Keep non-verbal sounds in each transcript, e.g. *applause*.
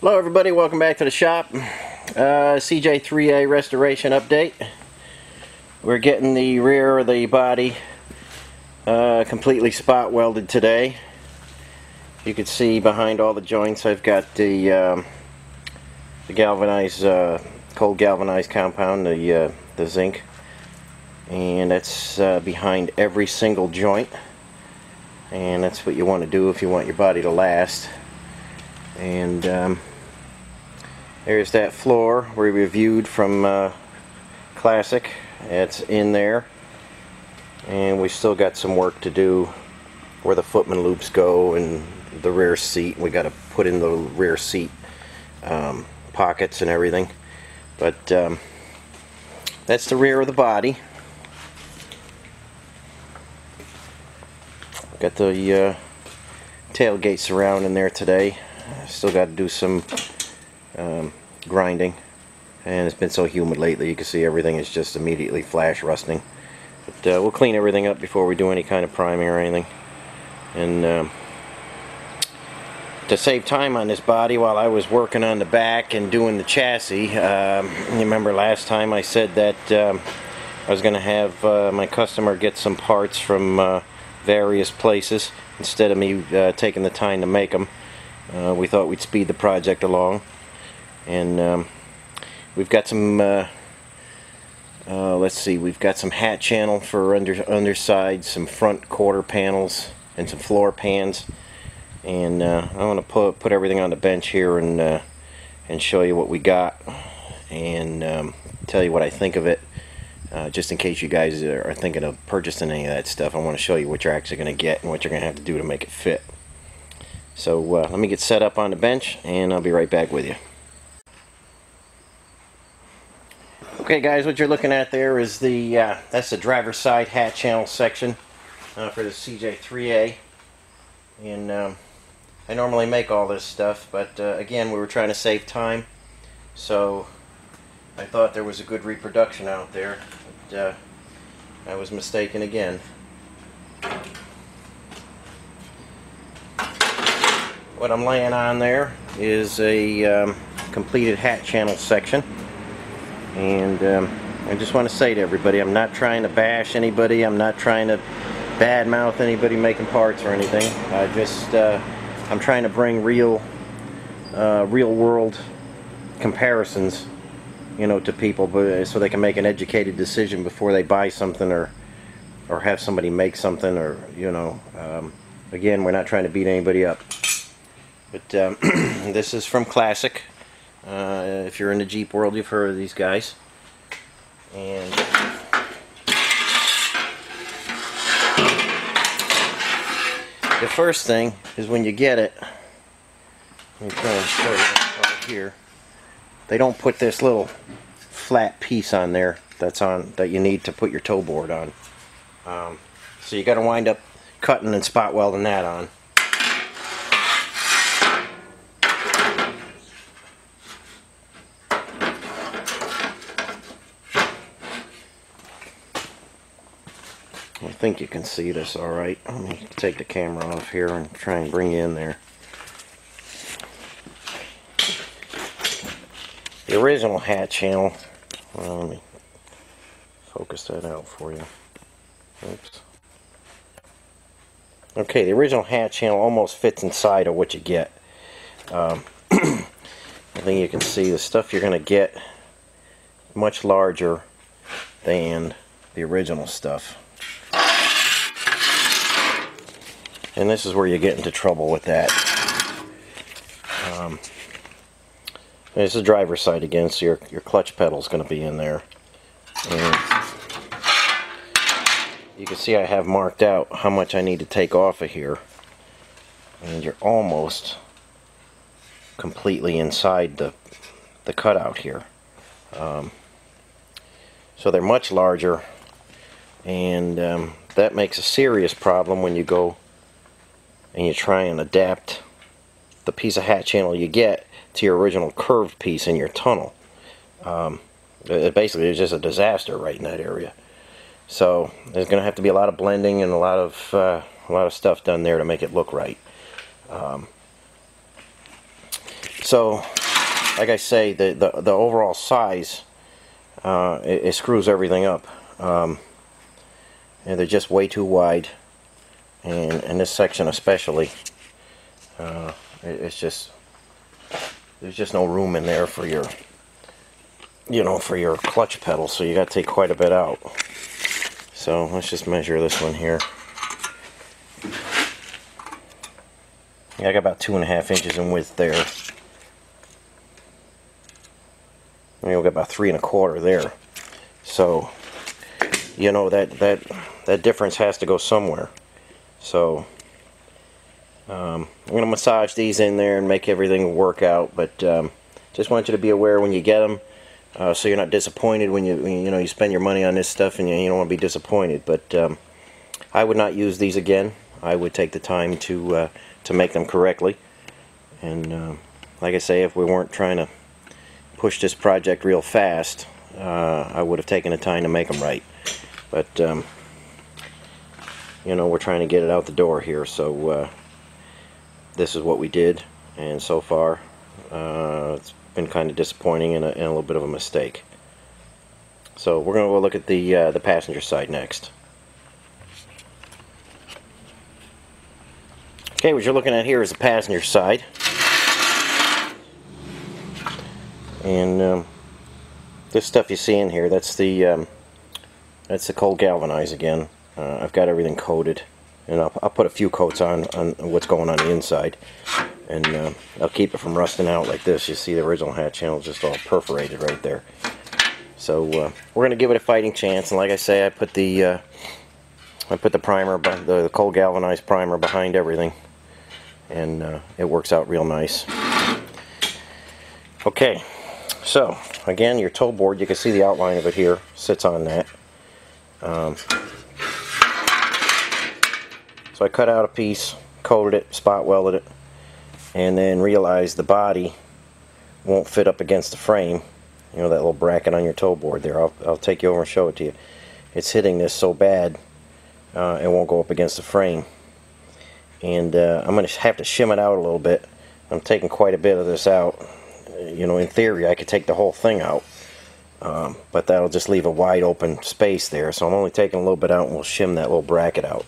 Hello everybody, welcome back to the shop. Uh, CJ3A restoration update. We're getting the rear of the body uh, completely spot welded today. You can see behind all the joints I've got the, um, the galvanized, uh, cold galvanized compound, the, uh, the zinc. And that's uh, behind every single joint. And that's what you want to do if you want your body to last and um, there's that floor we reviewed from uh, Classic. It's in there. And we still got some work to do where the footman loops go and the rear seat. We got to put in the rear seat um, pockets and everything. But um, that's the rear of the body. Got the uh, tailgate surround in there today Still got to do some um, grinding. And it's been so humid lately, you can see everything is just immediately flash rusting. But uh, we'll clean everything up before we do any kind of priming or anything. And um, to save time on this body while I was working on the back and doing the chassis, um, remember last time I said that um, I was going to have uh, my customer get some parts from uh, various places instead of me uh, taking the time to make them. Uh, we thought we'd speed the project along. And um, we've got some uh, uh, let's see we've got some hat channel for under underside some front quarter panels and some floor pans. And uh, I want to put put everything on the bench here and uh, and show you what we got and um, tell you what I think of it. Uh, just in case you guys are thinking of purchasing any of that stuff I want to show you what you're actually going to get and what you're going to have to do to make it fit so uh, let me get set up on the bench and I'll be right back with you. Okay guys, what you're looking at there is the, uh, that's the driver's side hat channel section uh, for the CJ3A. And um, I normally make all this stuff, but uh, again, we were trying to save time. So I thought there was a good reproduction out there. But, uh, I was mistaken again. What I'm laying on there is a um, completed hat channel section. And um, I just want to say to everybody I'm not trying to bash anybody I'm not trying to badmouth anybody making parts or anything. I just uh, I'm trying to bring real uh, real world comparisons you know to people but so they can make an educated decision before they buy something or or have somebody make something or you know um, again we're not trying to beat anybody up but um, *clears throat* this is from Classic. Uh, if you're in the Jeep world, you've heard of these guys. And the first thing is when you get it, let me try and show you over here. They don't put this little flat piece on there that's on that you need to put your toe board on. Um, so you got to wind up cutting and spot welding that on. Think you can see this all right. Let me take the camera off here and try and bring you in there. The original hat channel, well, let me focus that out for you. Oops. Okay, the original hat channel almost fits inside of what you get. Um, *clears throat* I think you can see the stuff you're going to get much larger than the original stuff. And this is where you get into trouble with that. Um, this is the driver's side again, so your, your clutch pedal is going to be in there. And you can see I have marked out how much I need to take off of here. And you're almost completely inside the, the cutout here. Um, so they're much larger and um, that makes a serious problem when you go and you try and adapt the piece of hat channel you get to your original curved piece in your tunnel. Um, it basically is just a disaster right in that area. So there's going to have to be a lot of blending and a lot of uh, a lot of stuff done there to make it look right. Um, So, like I say, the, the, the overall size, uh, it, it, screws everything up. Um, and they're just way too wide. And in this section especially, uh, it, it's just, there's just no room in there for your, you know, for your clutch pedal. So you got to take quite a bit out. So let's just measure this one here. Yeah, I got about two and a half inches in width there. And you'll get about three and a quarter there. So, you know, that, that, that difference has to go somewhere. So, um, I'm going to massage these in there and make everything work out. But um, just want you to be aware when you get them. Uh, so you're not disappointed when you, you know, you spend your money on this stuff and you, you don't want to be disappointed. But um, I would not use these again. I would take the time to uh, to make them correctly. And uh, like I say, if we weren't trying to push this project real fast, uh, I would have taken the time to make them right. But, um, you know, we're trying to get it out the door here, so uh, this is what we did. And so far, uh, it's been kind of disappointing and a, and a, little bit of a mistake. So we're going to go look at the, uh, the passenger side next. Okay, what you're looking at here is the passenger side. And um, this stuff you see in here, that's the um, that's the cold galvanized again. Uh, I've got everything coated, and I'll, I'll, put a few coats on on what's going on the inside, and uh, I'll keep it from rusting out like this. You see the original hat channel is just all perforated right there. So uh, we're gonna give it a fighting chance, and like I say, I put the uh, I put the primer, the, the cold galvanized primer behind everything and uh, it works out real nice. Okay, so again, your toe board, you can see the outline of it here, sits on that. Um, so I cut out a piece, coated it, spot welded it, and then realized the body won't fit up against the frame. You know, that little bracket on your toe board there. I'll, I'll take you over and show it to you. It's hitting this so bad, uh, it won't go up against the frame and uh, I'm going to have to shim it out a little bit. I'm taking quite a bit of this out. You know, in theory, I could take the whole thing out, um, but that'll just leave a wide open space there. So I'm only taking a little bit out, and we'll shim that little bracket out.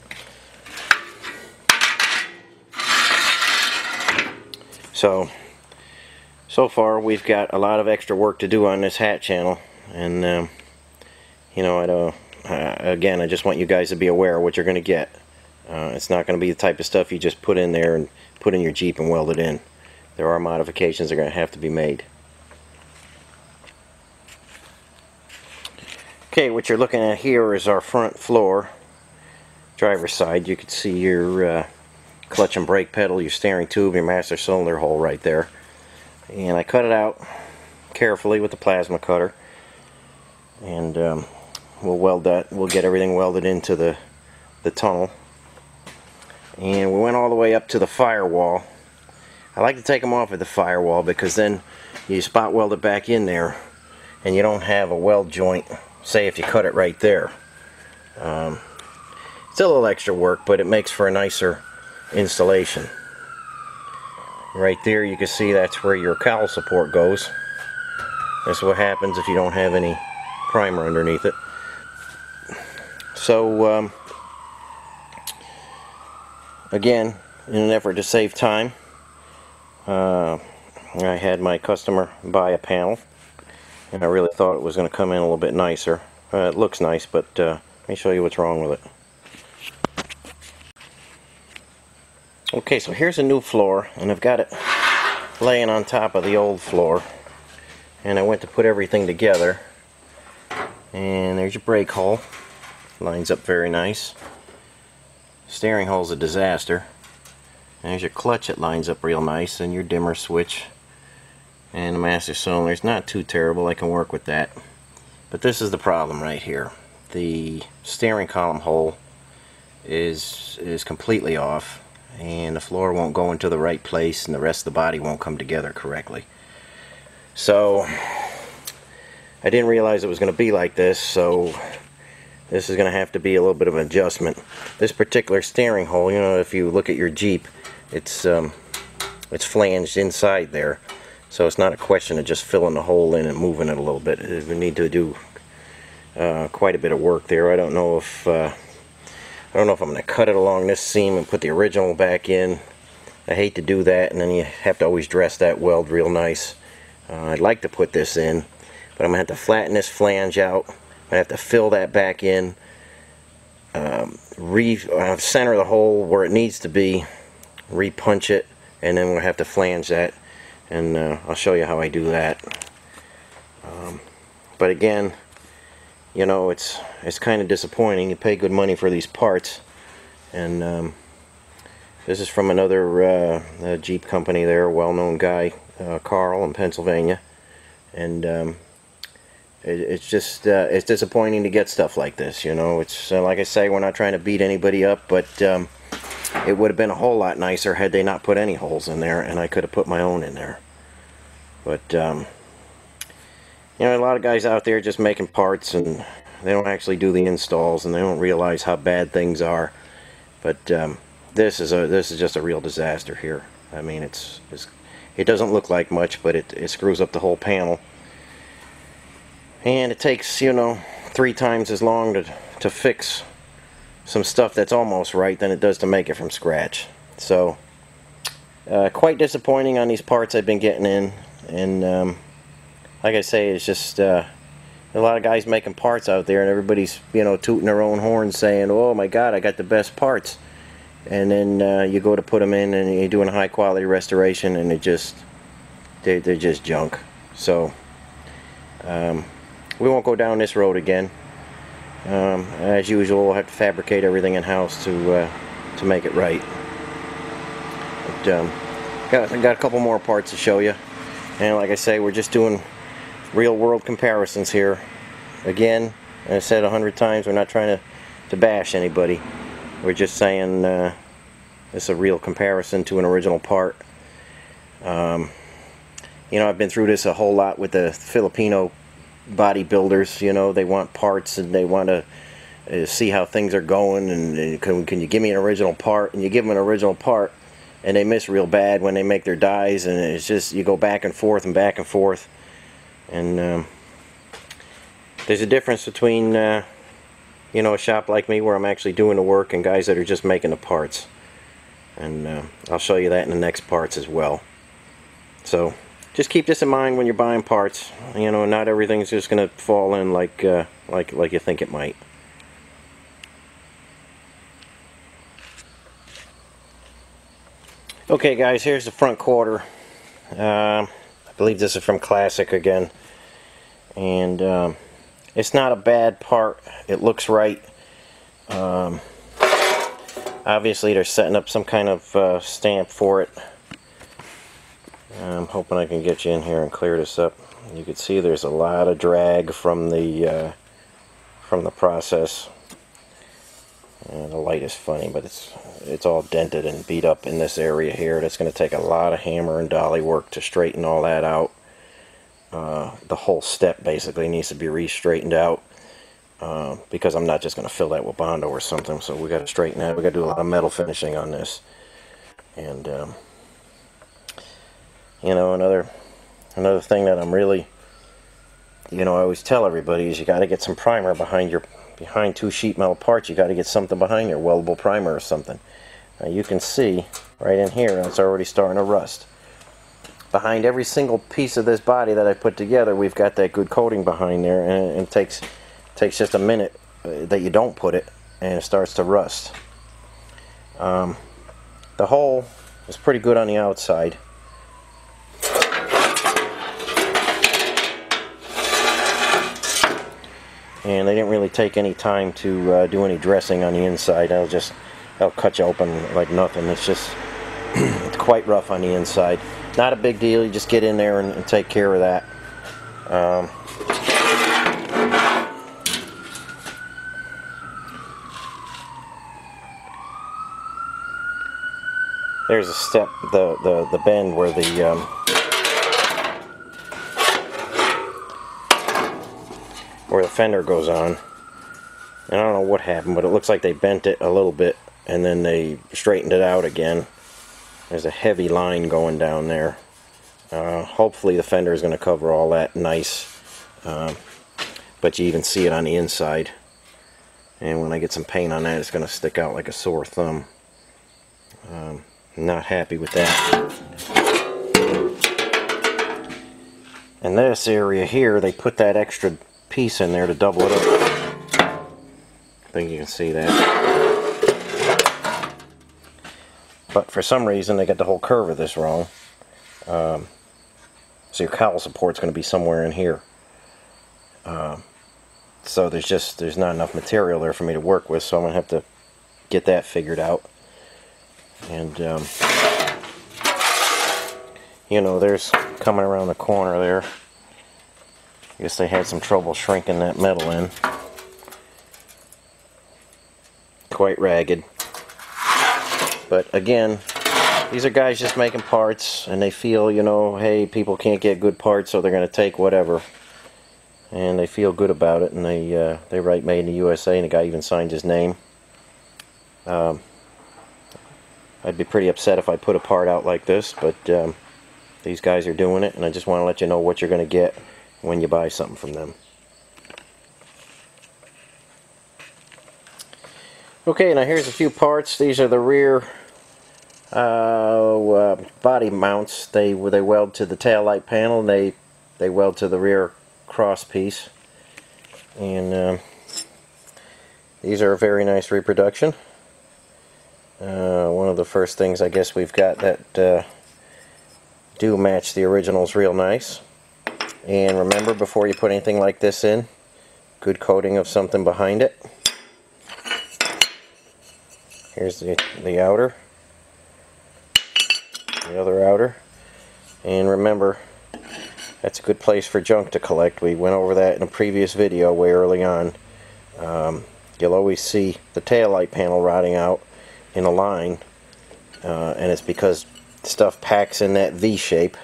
So, so far we've got a lot of extra work to do on this hat channel, and um, you know, I don't. Uh, again, I just want you guys to be aware of what you're going to get. Uh, it's not going to be the type of stuff you just put in there and put in your Jeep and weld it in. There are modifications that are going to have to be made. Okay, what you're looking at here is our front floor, driver's side. You can see your uh, clutch and brake pedal, your steering tube, your master cylinder hole right there. And I cut it out carefully with the plasma cutter. And um, we'll weld that, we'll get everything welded into the, the tunnel and we went all the way up to the firewall I like to take them off at the firewall because then you spot weld it back in there and you don't have a weld joint say if you cut it right there um, it's a little extra work but it makes for a nicer installation. Right there you can see that's where your cowl support goes. That's what happens if you don't have any primer underneath it. So um, again in an effort to save time uh, I had my customer buy a panel and I really thought it was going to come in a little bit nicer. Uh, it looks nice but uh, let me show you what's wrong with it okay so here's a new floor and I've got it laying on top of the old floor and I went to put everything together and there's your brake hole lines up very nice steering hole's a disaster. There's your clutch, it lines up real nice, and your dimmer switch and the master cylinder is not too terrible. I can work with that. But this is the problem right here. The steering column hole is is completely off and the floor won't go into the right place and the rest of the body won't come together correctly. So I didn't realize it was going to be like this so this is going to have to be a little bit of an adjustment. This particular steering hole, you know, if you look at your Jeep, it's um, it's flanged inside there. So it's not a question of just filling the hole in and moving it a little bit. We need to do uh, quite a bit of work there. I don't know if uh, I don't know if I'm going to cut it along this seam and put the original back in. I hate to do that and then you have to always dress that weld real nice. Uh, I'd like to put this in, but I'm going to have to flatten this flange out. I have to fill that back in, um, re uh, center the hole where it needs to be, repunch it, and then we'll have to flange that. And uh, I'll show you how I do that. Um, but again, you know, it's it's kind of disappointing. You pay good money for these parts, and um, this is from another uh, Jeep company there, well-known guy, uh, Carl in Pennsylvania, and um, it, it's just uh, it's disappointing to get stuff like this. You know, it's uh, like I say, we're not trying to beat anybody up, but um, it would have been a whole lot nicer had they not put any holes in there, and I could have put my own in there. But um, you know, a lot of guys out there just making parts, and they don't actually do the installs, and they don't realize how bad things are. But um, this is a this is just a real disaster here. I mean, it's, it's it doesn't look like much, but it, it screws up the whole panel and it takes you know three times as long to, to fix some stuff that's almost right than it does to make it from scratch so uh, quite disappointing on these parts I've been getting in and um, like I say it's just uh, a lot of guys making parts out there and everybody's you know tooting their own horn saying oh my god I got the best parts and then uh, you go to put them in and you're doing a high quality restoration and it just they're, they're just junk so um, we won't go down this road again. Um, as usual, we'll have to fabricate everything in-house to uh, to make it right. But, um, got, got a couple more parts to show you. And like I say, we're just doing real-world comparisons here. Again, I said a hundred times, we're not trying to, to bash anybody. We're just saying uh, it's a real comparison to an original part. Um, you know, I've been through this a whole lot with the Filipino bodybuilders, you know, they want parts and they want to uh, see how things are going and, and can, can you give me an original part and you give them an original part and they miss real bad when they make their dies and it's just you go back and forth and back and forth and um, there's a difference between uh, you know a shop like me where I'm actually doing the work and guys that are just making the parts and uh, I'll show you that in the next parts as well so just keep this in mind when you're buying parts. You know, not everything's just going to fall in like, uh, like, like you think it might. Okay guys, here's the front quarter. Believe this is from Classic again. And um, it's not a bad part. It looks right. Um, obviously they're setting up some kind of uh, stamp for it. I'm hoping I can get you in here and clear this up. You can see there's a lot of drag from the uh, from the process. And the light is funny, but it's it's all dented and beat up in this area here. That's going to take a lot of hammer and dolly work to straighten all that out. Uh, the whole step basically needs to be re-straightened out uh, because I'm not just going to fill that with Bondo or something. So we got to straighten that. We got to do a lot of metal finishing on this. And um, you know another another thing that I'm really you know I always tell everybody is you got to get some primer behind your behind two sheet metal parts you got to get something behind there, weldable primer or something. Now you can see right in here it's already starting to rust. Behind every single piece of this body that I put together we've got that good coating behind there and it takes takes just a minute uh, that you don't put it and it starts to rust. Um, the hole is pretty good on the outside and they didn't really take any time to uh, do any dressing on the inside. They'll just they'll cut you open like nothing. It's just *clears throat* it's quite rough on the inside. Not a big deal. You just get in there and, and take care of that. Um, there's a step, the the the bend where the um, where the fender goes on. And I don't know what happened, but it looks like they bent it a little bit and then they straightened it out again. There's a heavy line going down there. Uh, hopefully the fender is going to cover all that nice. Um, but you even see it on the inside. And when I get some paint on that, it's going to stick out like a sore thumb. Um, not happy with that. In this area here, they put that extra piece in there to double it up. I think you can see that. But for some reason, they got the whole curve of this wrong. Um, so your cowl support's going to be somewhere in here. Uh, so there's just there's not enough material there for me to work with, so I'm going to have to get that figured out. And um, you know, there's coming around the corner there. I guess they had some trouble shrinking that metal in. Quite ragged. But again, these are guys just making parts and they feel, you know, hey, people can't get good parts so they're going to take whatever. And they feel good about it and they uh, they write made in the USA and the guy even signed his name. Um, I'd be pretty upset if I put a part out like this, but um, these guys are doing it, and I just want to let you know what you're going to get when you buy something from them. Okay, now here's a few parts. These are the rear uh, uh, body mounts. They they weld to the tail light panel. And they they weld to the rear cross piece, and uh, these are a very nice reproduction. Uh, one of the first things I guess we've got that uh, do match the originals real nice. And remember, before you put anything like this in, good coating of something behind it. Here's the, the outer, the other outer. And remember, that's a good place for junk to collect. We went over that in a previous video way early on. Um, you'll always see the tail light panel rotting out in a line uh, and it's because stuff packs in that V shape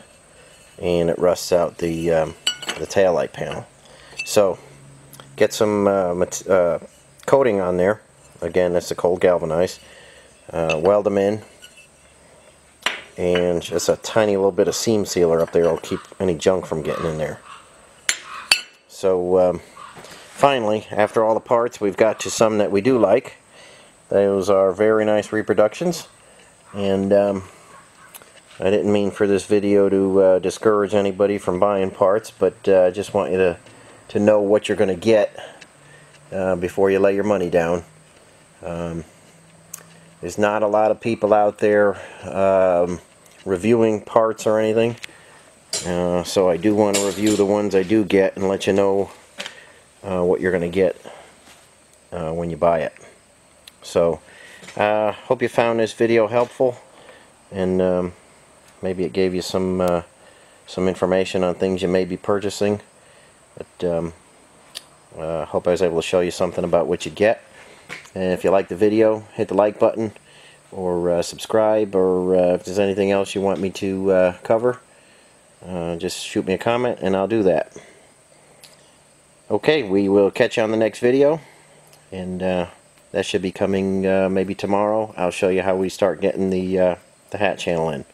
and it rusts out the um, the tail light panel. So get some uh, uh, coating on there. Again that's the cold galvanized. Uh, weld them in. And just a tiny little bit of seam sealer up there will keep any junk from getting in there. So um, finally after all the parts we've got to some that we do like. Those are very nice reproductions. And um, I didn't mean for this video to uh, discourage anybody from buying parts, but uh, I just want you to, to know what you're going to get uh, before you lay your money down. Um, there's not a lot of people out there um, reviewing parts or anything. Uh, so I do want to review the ones I do get and let you know uh, what you're going to get uh, when you buy it. So, uh, hope you found this video helpful, and um, maybe it gave you some uh, some information on things you may be purchasing. But um, uh, hope I was able to show you something about what you get. And if you like the video, hit the like button, or uh, subscribe, or uh, if there's anything else you want me to uh, cover, uh, just shoot me a comment, and I'll do that. Okay, we will catch you on the next video, and that should be coming maybe tomorrow. I'll show you how we start getting the, the hat channel in.